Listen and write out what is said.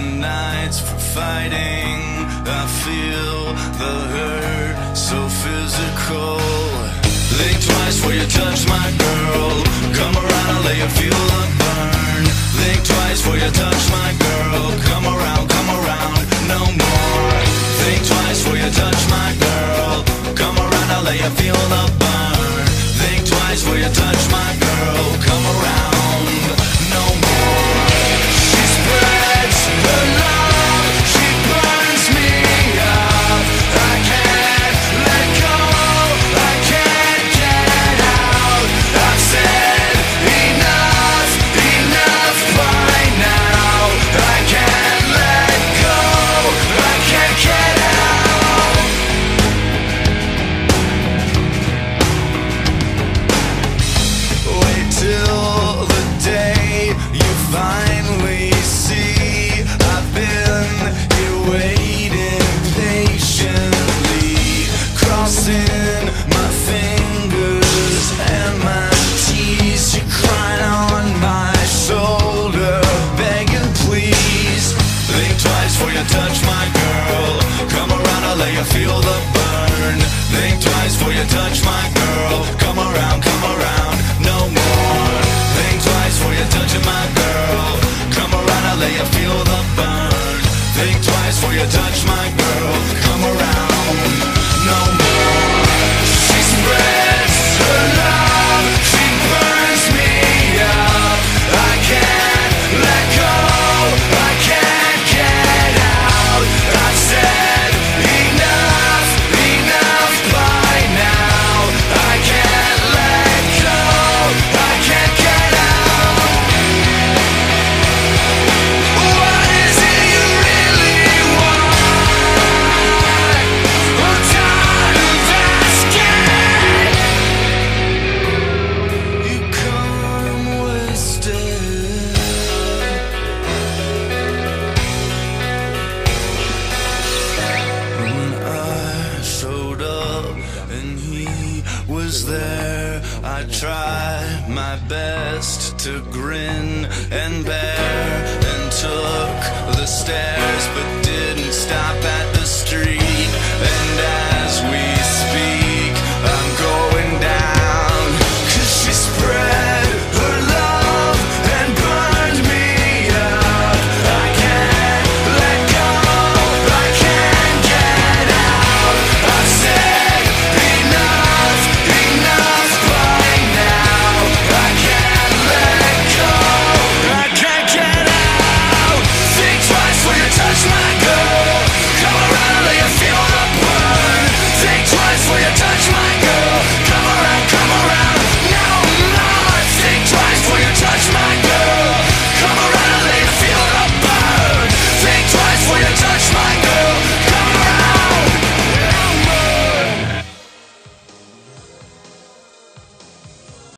nights for fighting. I feel the hurt so physical. Think twice before you touch my girl. Come around, I'll let you feel the burn. Think twice before you touch my girl. Come around, come around, no more. Think twice before you touch my girl. Come around, I'll let you feel the burn. Think twice before you touch my girl. Come around, touch my girl. Come around, come around, no more. Think twice before you my girl. Come around, let you feel the burn. Think twice before you touch my girl. there. I try my best to grin and bear and took the stairs, but didn't stop at the street.